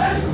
Sen